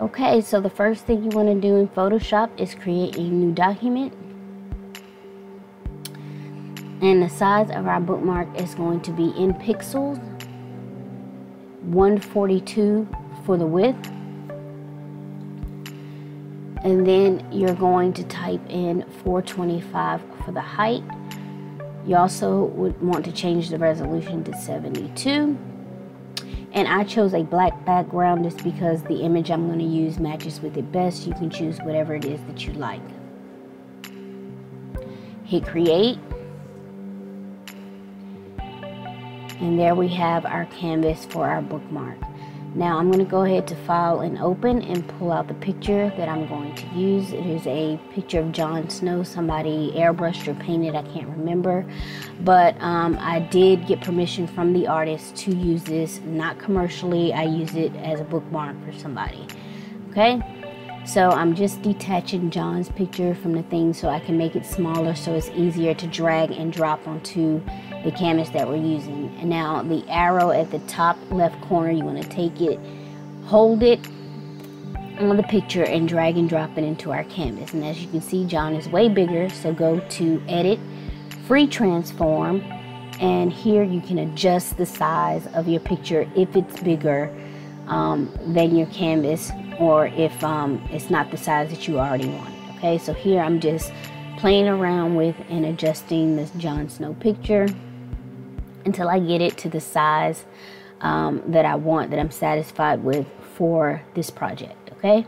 Okay, so the first thing you want to do in Photoshop is create a new document. And the size of our bookmark is going to be in pixels, 142 for the width. And then you're going to type in 425 for the height. You also would want to change the resolution to 72 and I chose a black background just because the image I'm going to use matches with it best. You can choose whatever it is that you like. Hit create. And there we have our canvas for our bookmark. Now I'm going to go ahead to file and open and pull out the picture that I'm going to use. It is a picture of Jon Snow. Somebody airbrushed or painted, I can't remember. But um, I did get permission from the artist to use this, not commercially. I use it as a bookmark for somebody. Okay, so I'm just detaching Jon's picture from the thing so I can make it smaller so it's easier to drag and drop onto the canvas that we're using. And now the arrow at the top left corner, you want to take it, hold it on the picture and drag and drop it into our canvas. And as you can see, Jon is way bigger. So go to edit, free transform, and here you can adjust the size of your picture if it's bigger um, than your canvas or if um, it's not the size that you already want. Okay, so here I'm just playing around with and adjusting this Jon Snow picture until I get it to the size um, that I want, that I'm satisfied with for this project, okay?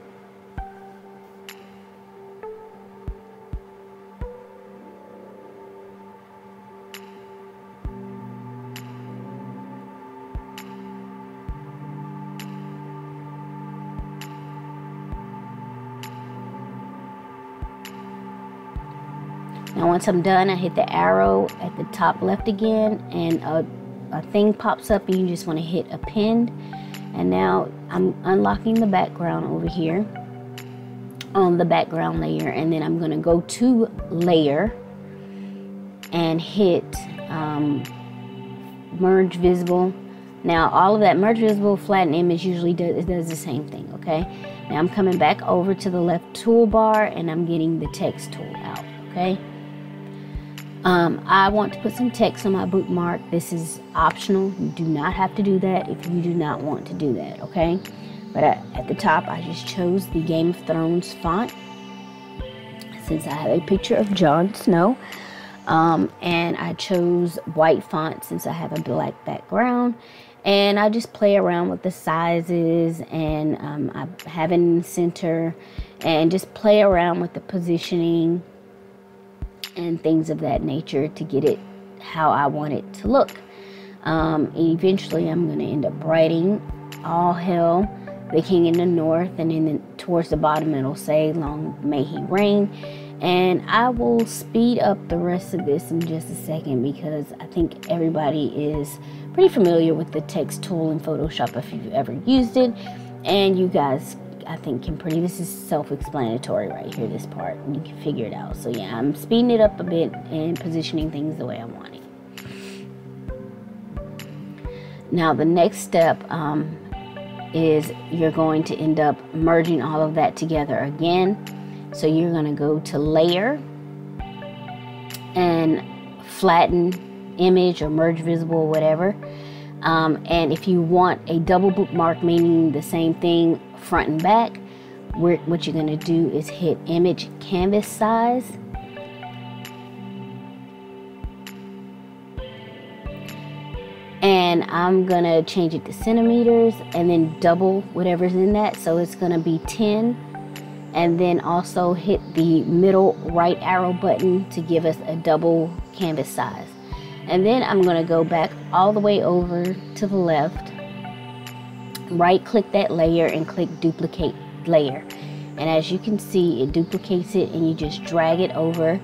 Now once I'm done, I hit the arrow at the top left again and a, a thing pops up and you just want to hit append. And now I'm unlocking the background over here on the background layer and then I'm going to go to layer and hit um, merge visible. Now all of that merge visible flatten image usually does, it does the same thing, okay? Now I'm coming back over to the left toolbar and I'm getting the text tool out, okay? Um, I want to put some text on my bookmark. This is optional. You do not have to do that if you do not want to do that, okay? But at, the top, I just chose the Game of Thrones font since I have a picture of Jon Snow. Um, and I chose white font since I have a black background. And I just play around with the sizes and um, I have it in the center and just play around with the positioning and things of that nature to get it how I want it to look. Um, eventually, I'm going to end up writing all hell the king in the north, and then towards the bottom it'll say long may he reign. And I will speed up the rest of this in just a second because I think everybody is pretty familiar with the text tool in Photoshop if you've ever used it. And you guys I think can pretty, this is self-explanatory right here, this part, you can figure it out. So yeah, I'm speeding it up a bit and positioning things the way I want it. Now the next step um, is you're going to end up merging all of that together again. So you're going to go to layer and flatten image or merge visible, or whatever. Um, and if you want a double bookmark, meaning the same thing front and back, what you're going to do is hit image canvas size. And I'm going to change it to centimeters and then double whatever's in that. So it's going to be 10. And then also hit the middle right arrow button to give us a double canvas size. And then I'm going to go back all the way over to the left, right click that layer and click duplicate layer. And as you can see, it duplicates it and you just drag it over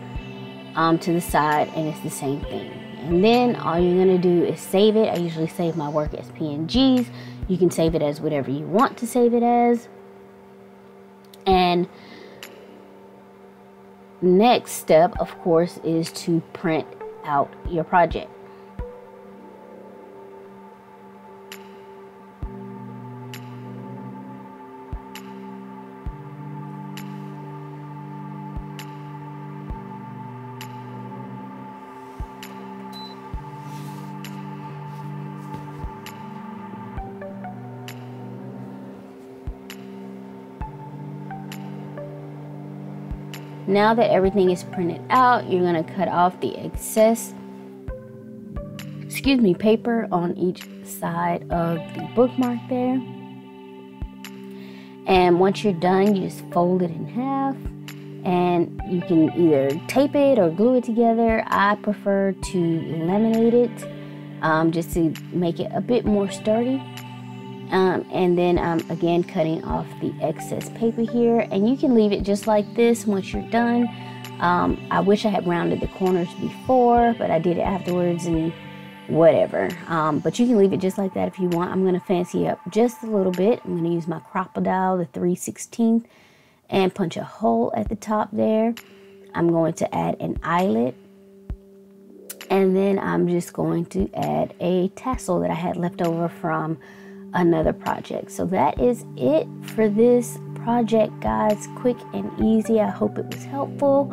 um, to the side and it's the same thing. And then all you're gonna do is save it. I usually save my work as PNGs. You can save it as whatever you want to save it as. And next step, of course, is to print out your project. Now that everything is printed out, you're gonna cut off the excess, excuse me, paper on each side of the bookmark there. And once you're done, you just fold it in half and you can either tape it or glue it together. I prefer to laminate it um, just to make it a bit more sturdy. Um, and then I'm again cutting off the excess paper here and you can leave it just like this once you're done. Um, I wish I had rounded the corners before, but I did it afterwards and whatever. Um, but you can leave it just like that if you want. I'm going to fancy up just a little bit. I'm going to use my Crop-A-Dile, the 3 16th, and punch a hole at the top there. I'm going to add an eyelet. And then I'm just going to add a tassel that I had left over from another project. So that is it for this project, guys. Quick and easy. I hope it was helpful.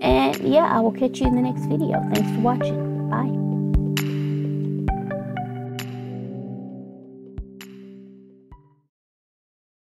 And yeah, I will catch you in the next video. Thanks for watching. Bye.